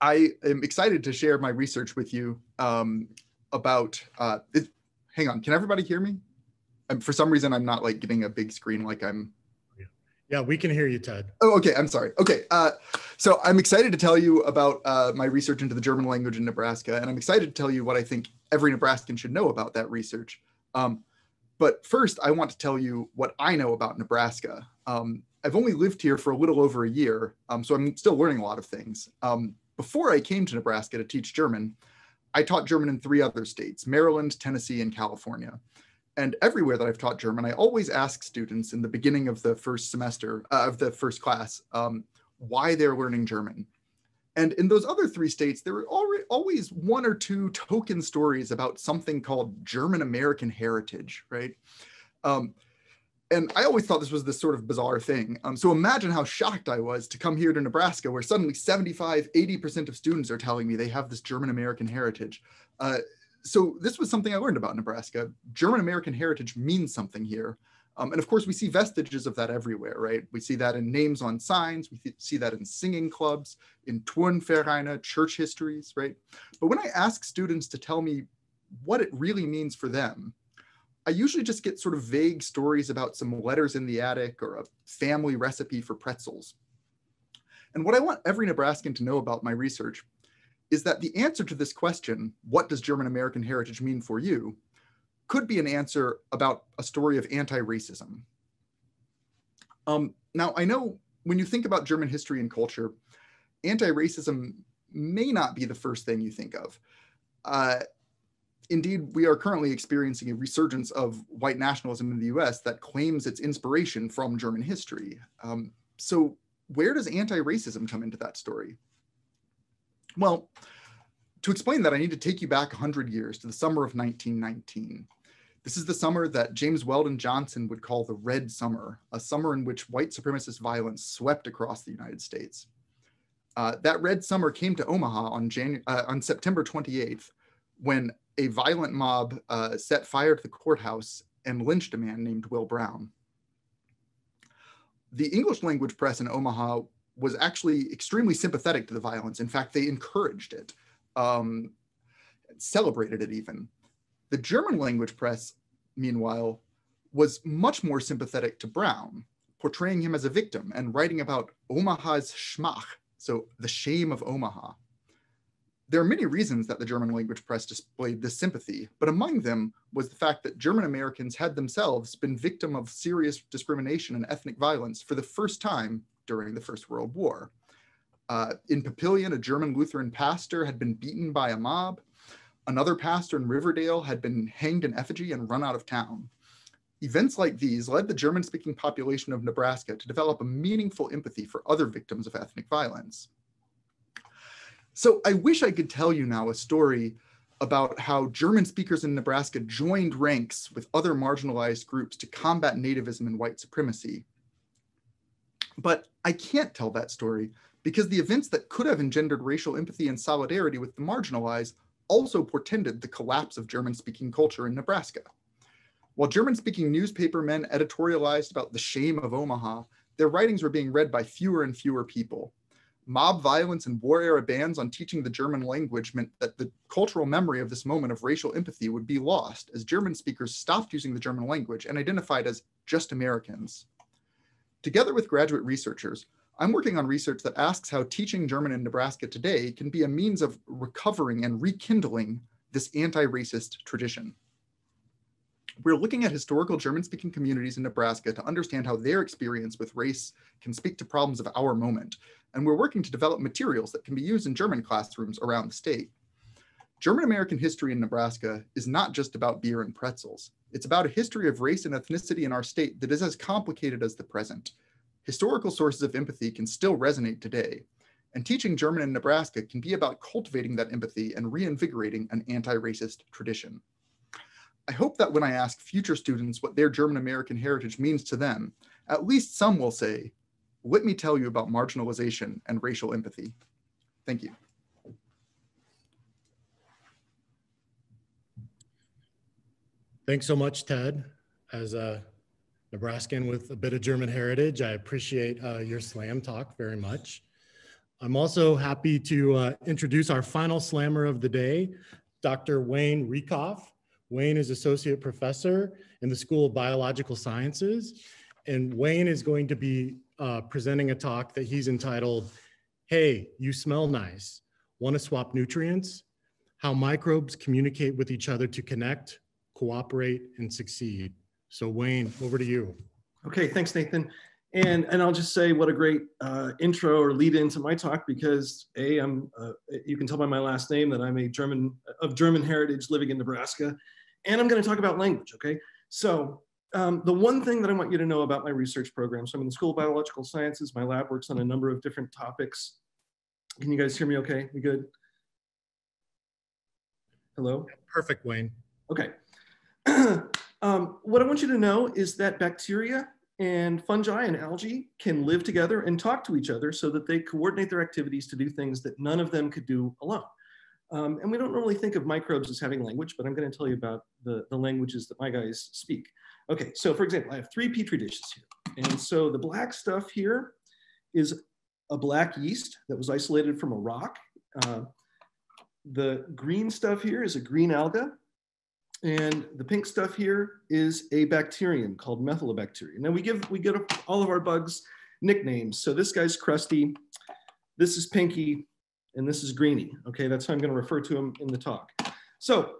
I am excited to share my research with you um, about, uh, it, hang on, can everybody hear me? I'm, for some reason, I'm not like getting a big screen like I'm. Yeah, we can hear you, Ted. Oh, okay. I'm sorry. Okay. Uh, so I'm excited to tell you about uh, my research into the German language in Nebraska, and I'm excited to tell you what I think every Nebraskan should know about that research. Um, but first, I want to tell you what I know about Nebraska. Um, I've only lived here for a little over a year, um, so I'm still learning a lot of things. Um, before I came to Nebraska to teach German, I taught German in three other states Maryland, Tennessee, and California and everywhere that I've taught German, I always ask students in the beginning of the first semester uh, of the first class um, why they're learning German. And in those other three states, there were always one or two token stories about something called German American heritage, right? Um, and I always thought this was this sort of bizarre thing. Um, so imagine how shocked I was to come here to Nebraska, where suddenly 75, 80% of students are telling me they have this German American heritage. Uh, so this was something I learned about Nebraska. German American heritage means something here. Um, and of course, we see vestiges of that everywhere, right? We see that in names on signs, we see that in singing clubs, in Turnvereine, church histories, right? But when I ask students to tell me what it really means for them, I usually just get sort of vague stories about some letters in the attic or a family recipe for pretzels. And what I want every Nebraskan to know about my research is that the answer to this question, what does German American heritage mean for you, could be an answer about a story of anti-racism. Um, now, I know when you think about German history and culture, anti-racism may not be the first thing you think of. Uh, indeed, we are currently experiencing a resurgence of white nationalism in the US that claims its inspiration from German history. Um, so where does anti-racism come into that story? Well, to explain that, I need to take you back 100 years to the summer of 1919. This is the summer that James Weldon Johnson would call the Red Summer, a summer in which white supremacist violence swept across the United States. Uh, that Red Summer came to Omaha on, Janu- uh, on September 28th when a violent mob uh, set fire to the courthouse and lynched a man named Will Brown. the English language press in Omaha was actually extremely sympathetic to the violence. In fact, they encouraged it, um, celebrated it even. The German language press, meanwhile, was much more sympathetic to Brown, portraying him as a victim and writing about Omaha's Schmach, so the shame of Omaha. There are many reasons that the German language press displayed this sympathy, but among them was the fact that German Americans had themselves been victim of serious discrimination and ethnic violence for the first time during the First World War. Uh, in Papillion, a German Lutheran pastor had been beaten by a mob. Another pastor in Riverdale had been hanged in effigy and run out of town. Events like these led the German speaking population of Nebraska to develop a meaningful empathy for other victims of ethnic violence. So I wish I could tell you now a story about how German speakers in Nebraska joined ranks with other marginalized groups to combat nativism and white supremacy. But I can't tell that story because the events that could have engendered racial empathy and solidarity with the marginalized also portended the collapse of German speaking culture in Nebraska. While German speaking newspaper men editorialized about the shame of Omaha, their writings were being read by fewer and fewer people mob violence and war era bans on teaching the German language meant that the cultural memory of this moment of racial empathy would be lost as German speakers stopped using the German language and identified as just Americans. Together with graduate researchers, I'm working on research that asks how teaching German in Nebraska today can be a means of recovering and rekindling this anti-racist tradition. We're looking at historical German-speaking communities in Nebraska to understand how their experience with race can speak to problems of our moment, and we're working to develop materials that can be used in German classrooms around the state. German American history in Nebraska is not just about beer and pretzels. It's about a history of race and ethnicity in our state that is as complicated as the present. Historical sources of empathy can still resonate today, and teaching German in Nebraska can be about cultivating that empathy and reinvigorating an anti-racist tradition. I hope that when I ask future students what their German American heritage means to them, at least some will say, let me tell you about marginalization and racial empathy. Thank you. Thanks so much, Ted. As a Nebraskan with a bit of German heritage, I appreciate uh, your slam talk very much. I'm also happy to uh, introduce our final slammer of the day, Dr. Wayne Riekhof. Wayne is associate professor in the School of Biological Sciences. And Wayne is going to be uh, presenting a talk that he's entitled, Hey, You Smell Nice. Want to swap nutrients? How microbes communicate with each other to connect, cooperate, and succeed. So Wayne, over to you. Okay, thanks, Nathan. And, and I'll just say what a great uh, intro or lead into my talk because A, I'm, uh, you can tell by my last name that I'm a German, of German heritage living in Nebraska and I'm going to talk about language. Okay. So um, the one thing that I want you to know about my research program, so I'm in the School of Biological Sciences. My lab works on a number of different topics. Can you guys hear me okay? We good? Hello? Perfect, Wayne. Okay. um, what I want you to know is that bacteria and fungi and algae can live together and talk to each other so that they coordinate their activities to do things that none of them could do alone. Um, and we don't normally think of microbes as having language, but I'm going to tell you about the, the languages that my guys speak. Okay, so for example, I have three Petri dishes here. And so the black stuff here is a black yeast that was isolated from a rock. Uh, the green stuff here is a green alga. And the pink stuff here is a bacterium called Methylobacterium. Now we give, we give all of our bugs nicknames. So this guy's crusty, this is Pinky, and this is greeny. Okay, that's how I'm going to refer to him in the talk. So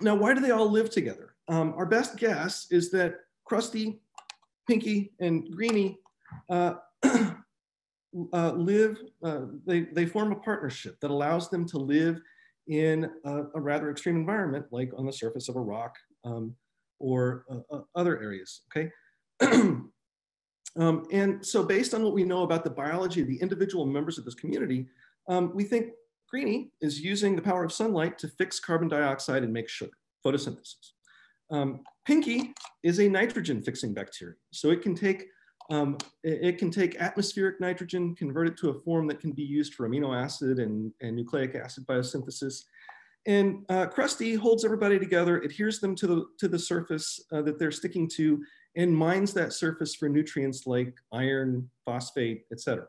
now, why do they all live together? Um, our best guess is that crusty, Pinky, and greeny uh, uh, live, uh, they, they form a partnership that allows them to live in a, a rather extreme environment, like on the surface of a rock um, or uh, uh, other areas, okay? um, and so based on what we know about the biology of the individual members of this community, um, we think Greenie is using the power of sunlight to fix carbon dioxide and make sugar, photosynthesis. Um, Pinky is a nitrogen fixing bacteria. So it can take um, it can take atmospheric nitrogen, convert it to a form that can be used for amino acid and, and nucleic acid biosynthesis. And uh, holds everybody together, adheres them to the, to the surface uh, that they're sticking to, and mines that surface for nutrients like iron, phosphate, etc.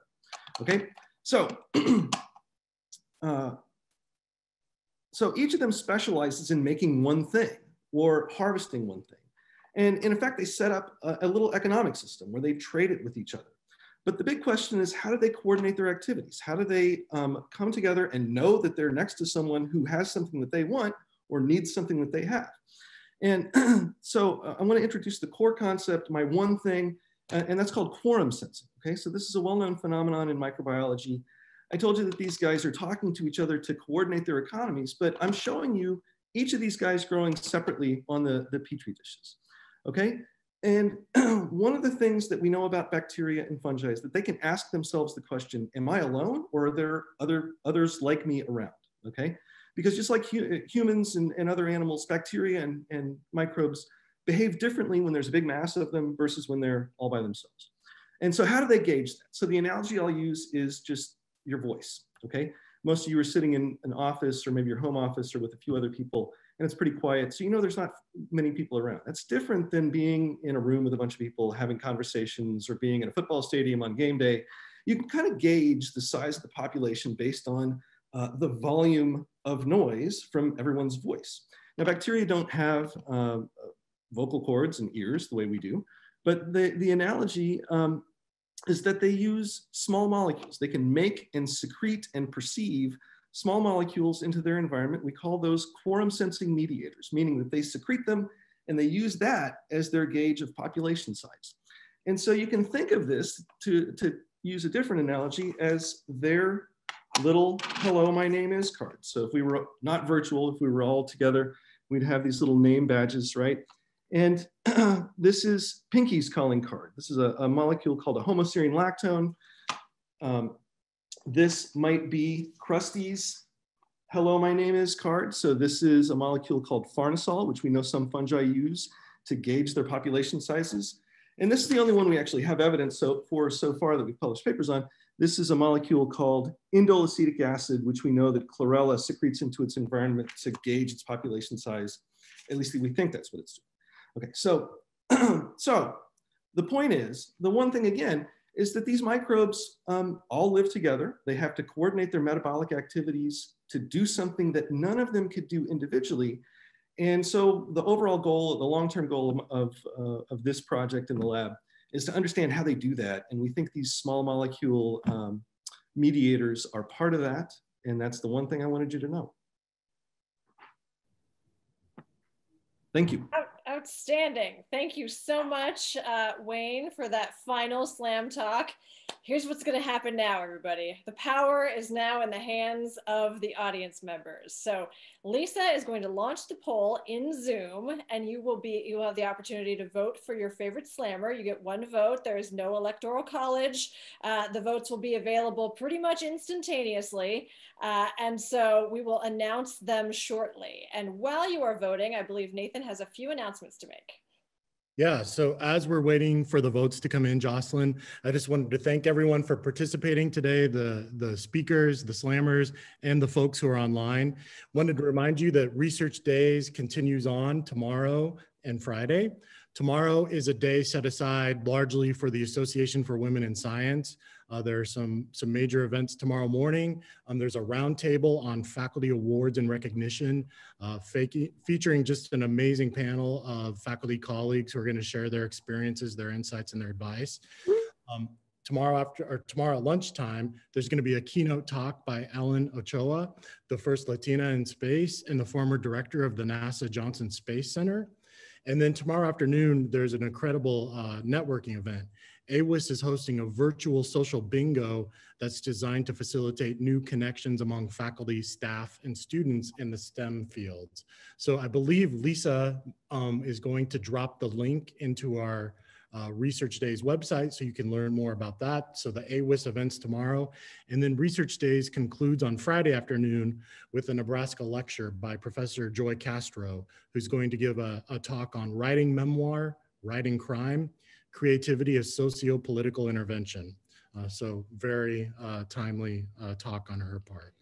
Okay, so uh, so each of them specializes in making one thing or harvesting one thing. And in effect, they set up a, a little economic system where they trade it with each other. But the big question is how do they coordinate their activities? How do they um, come together and know that they're next to someone who has something that they want or needs something that they have? And so uh, I want to introduce the core concept, my one thing, uh, and that's called quorum sensing. Okay, so this is a well-known phenomenon in microbiology. I told you that these guys are talking to each other to coordinate their economies, but I'm showing you each of these guys growing separately on the, the Petri dishes. Okay, and one of the things that we know about bacteria and fungi is that they can ask themselves the question, am I alone or are there other others like me around? Okay, because just like hu humans and, and, other animals, bacteria and, and microbes behave differently when there's a big mass of them versus when they're all by themselves. And so how do they gauge that? So the analogy I'll use is just your voice, okay? Most of you are sitting in an office or maybe your home office or with a few other people and it's pretty quiet. So you know there's not many people around. That's different than being in a room with a bunch of people having conversations or being in a football stadium on game day. You can kind of gauge the size of the population based on uh, the volume of noise from everyone's voice. Now, bacteria don't have uh, vocal cords and ears the way we do, but the, the analogy um, is that they use small molecules. They can make and secrete and perceive small molecules into their environment. We call those quorum sensing mediators, meaning that they secrete them and they use that as their gauge of population size. And so you can think of this to, to use a different analogy as their little hello, my name is card. So if we were not virtual, if we were all together, we'd have these little name badges, right? And this is Pinky's calling card. This is a, a molecule called a homoserine lactone. Um, this might be Krusty's hello, my name is card. So this is a molecule called farnesol, which we know some fungi use to gauge their population sizes. And this is the only one we actually have evidence so, for so far that we've published papers on. This is a molecule called indole acetic acid, which we know that chlorella secretes into its environment to gauge its population size. At least we think that's what it's doing. Okay, so, so the point is, the one thing again is that these microbes um, all live together. They have to coordinate their metabolic activities to do something that none of them could do individually. And so the overall goal, the long-term goal of, uh, of this project in the lab is to understand how they do that. And we think these small molecule um, mediators are part of that. And that's the one thing I wanted you to know. Thank you. Outstanding. Thank you so much, uh, Wayne, for that final slam talk. Here's what's going to happen now, everybody. The power is now in the hands of the audience members. So Lisa is going to launch the poll in Zoom, and you will be you will have the opportunity to vote for your favorite slammer. You get one vote. There is no electoral college. Uh, the votes will be available pretty much instantaneously, uh, and so we will announce them shortly. And while you are voting, I believe Nathan has a few announcements to make. Yeah, so as we're waiting for the votes to come in, Jocelyn, I just wanted to thank everyone for participating today, the, the speakers, the slammers, and the folks who are online. Wanted to remind you that Research Days continues on tomorrow and Friday. Tomorrow is a day set aside largely for the Association for Women in Science. Uh, there are some, some major events tomorrow morning. Um, there's a roundtable on faculty awards and recognition, uh, featuring just an amazing panel of faculty colleagues who are gonna share their experiences, their insights, and their advice. Um, tomorrow after or tomorrow at lunchtime, there's going to be a keynote talk by Ellen Ochoa, the first Latina in space and the former director of the NASA Johnson Space Center. And then tomorrow afternoon, there's an incredible uh, networking event. AWIS is hosting a virtual social bingo that's designed to facilitate new connections among faculty, staff, and students in the STEM fields. So I believe Lisa um, is going to drop the link into our uh, Research Days website so you can learn more about that. So the AWIS events tomorrow. And then Research Days concludes on Friday afternoon with a Nebraska lecture by Professor Joy Castro, who's going to give a, a talk on writing memoir, writing crime, creativity as socio-political intervention. Uh, so very uh, timely uh, talk on her part.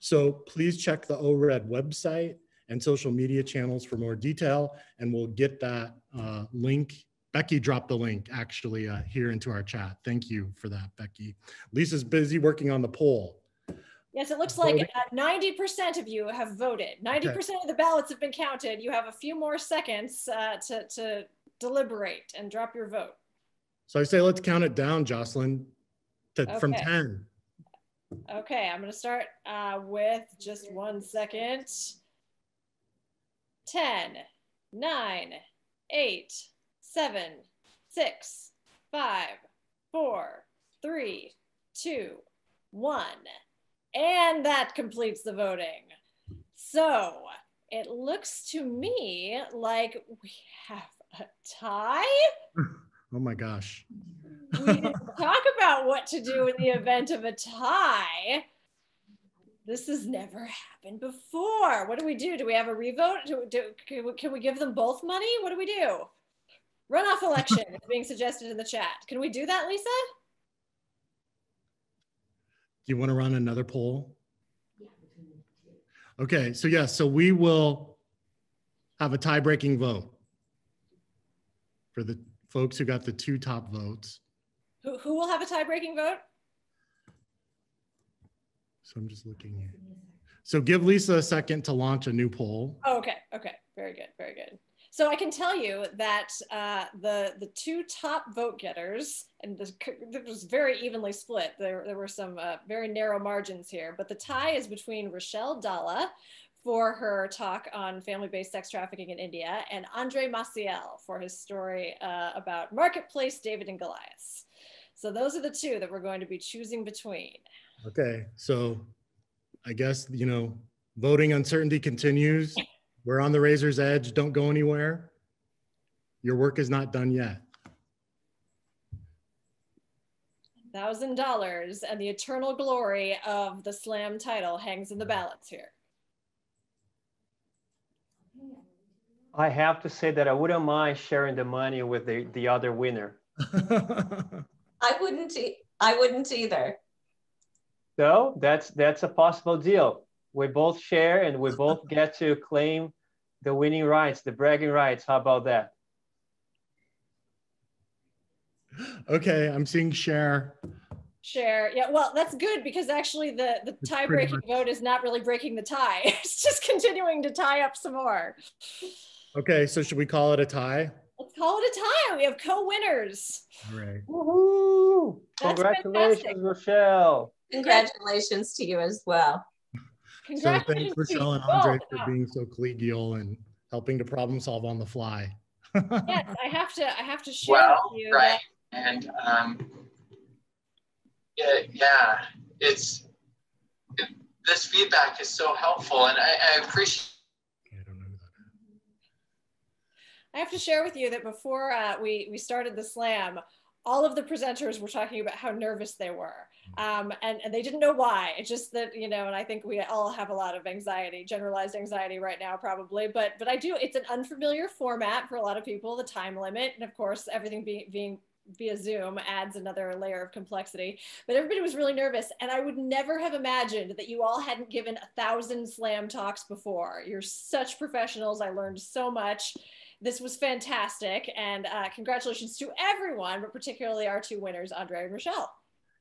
So please check the ORED website and social media channels for more detail, and we'll get that uh, link Becky dropped the link actually uh, here into our chat. Thank you for that, Becky. Lisa's busy working on the poll. Yes, it looks like uh, ninety percent of you have voted. Ninety percent of the ballots have been counted. You have a few more seconds uh, to, to deliberate and drop your vote. So I say let's count it down, Jocelyn, to, from 10. Okay, I'm gonna start uh, with just one second. 10, 9, 8, 7, 6, 5, 4, 3, 2, 1. And that completes the voting. So it looks to me like we have a tie. Oh my gosh. we didn't talk about what to do in the event of a tie. This has never happened before. What do we do? Do we have a revote? Do, do, can, we, can we give them both money? What do we do? Runoff election is being suggested in the chat. Can we do that, Lisa? Do you want to run another poll? Okay, so yes, so we will have a tie-breaking vote for the folks who got the two top votes. Who, who will have a tie-breaking vote? So I'm just looking here. So give Lisa a second to launch a new poll. Oh, okay, okay, very good, very good. So I can tell you that uh, the the two top vote getters, and this, it was very evenly split. There there were some uh, very narrow margins here, but the tie is between Rochelle Dalla for her talk on family-based sex trafficking in India, and Andre Maciel for his story uh, about marketplace David and Goliath. So those are the two that we're going to be choosing between. Okay, so I guess, you know, voting uncertainty continues. We're on the razor's edge. Don't go anywhere. Your work is not done yet. Thousand dollars and the eternal glory of the slam title hangs in the balance here. I have to say that I wouldn't mind sharing the money with the, the other winner. I wouldn't, e- I wouldn't either. So that's that's a possible deal. We both share and we both get to claim the winning rights, the bragging rights. How about that? Okay, I'm seeing share. Share. Yeah, well, that's good because actually the, the It's tie breaking vote is not really breaking the tie. It's just continuing to tie up some more. Okay, so should we call it a tie? Let's call it a tie. We have co-winners. All right. Woohoo! That's Congratulations, fantastic. Rochelle. Congratulations to you as well. So thanks, you Rochelle and Andre, both. for being so collegial and helping to problem solve on the fly. Yes, I have to I have to share well, with you right. And um, yeah, yeah, it's it, this feedback is so helpful, and I, I appreciate. Okay, I don't know who that I have to share with you that before uh, we, we started the slam, all of the presenters were talking about how nervous they were. Um, and, and they didn't know why. It's just that, you know, and I think we all have a lot of anxiety, generalized anxiety right now, probably. But but I do, it's an unfamiliar format for a lot of people, the time limit. And of course, everything being, being via Zoom adds another layer of complexity. But everybody was really nervous. And I would never have imagined that you all hadn't given a thousand slam talks before. You're such professionals. I learned so much. This was fantastic. And uh, congratulations to everyone, but particularly our two winners, Andre and Rochelle.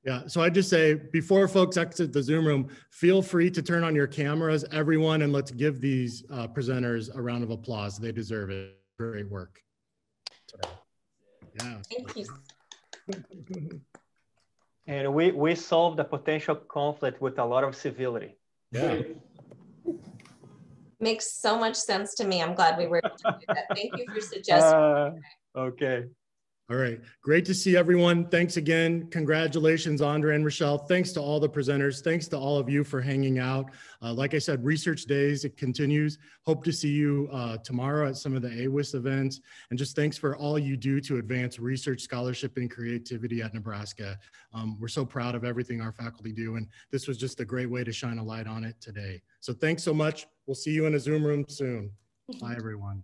Yeah, so I just say before folks exit the Zoom room, feel free to turn on your cameras, everyone, and let's give these uh, presenters a round of applause. They deserve it. Great work. Yeah. Thank you. And we, we solved a potential conflict with a lot of civility. Yeah. Makes so much sense to me. I'm glad we were able to do that. Thank you for suggesting. Uh, okay. All right. Great to see everyone. Thanks again. Congratulations, Andre and Rochelle. Thanks to all the presenters. Thanks to all of you for hanging out. Uh, like I said, Research Days, it continues. Hope to see you uh, tomorrow at some of the AWIS events. And just thanks for all you do to advance research, scholarship, and creativity at Nebraska. Um, we're so proud of everything our faculty do. And this was just a great way to shine a light on it today. So thanks so much. We'll see you in a Zoom room soon. Bye, everyone.